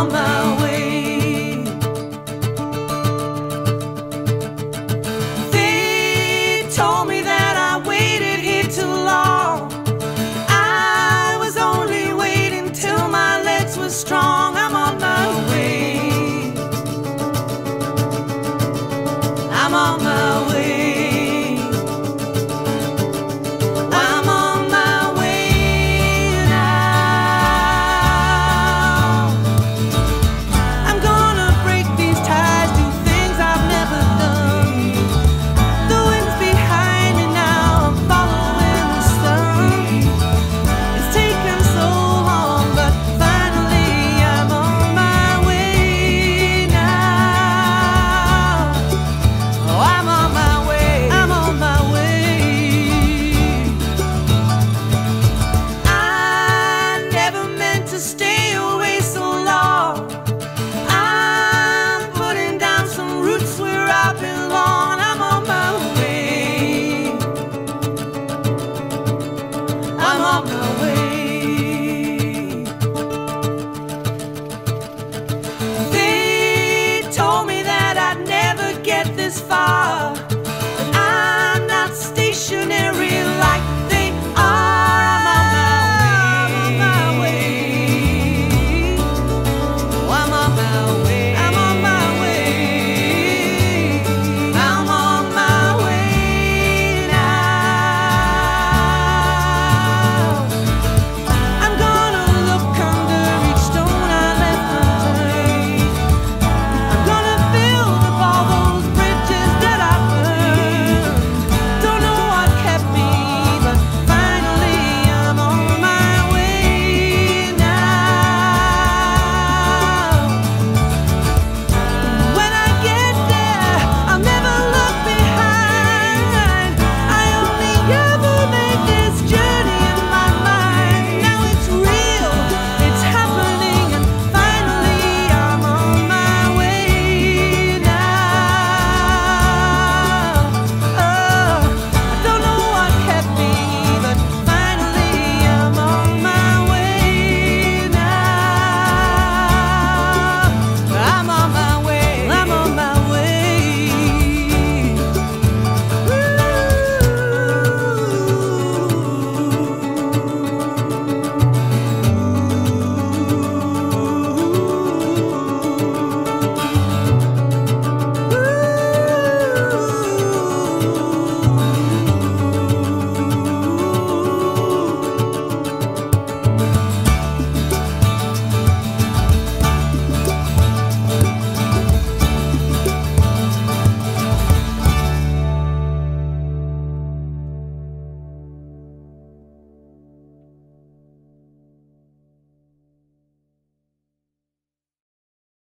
on my way. They told me that.